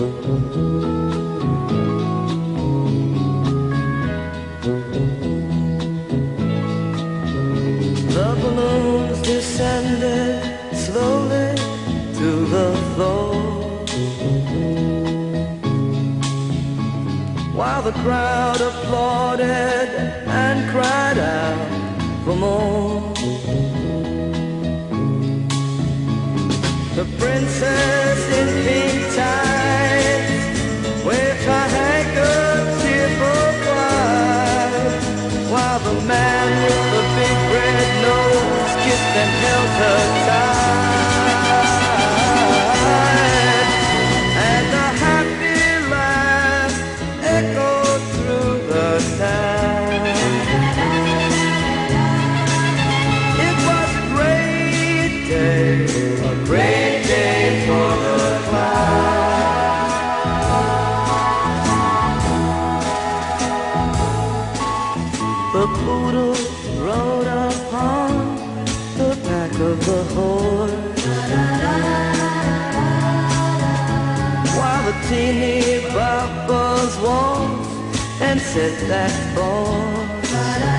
The balloons descended slowly to the floor. While the crowd applauded and cried out for more. The princess in pink tights and held her tight. And a happy laugh echoed through the town. It was a great day, a great day for the clown. The poodle rode upon the back of the horse. While the teeny bubbles walked and set that boy.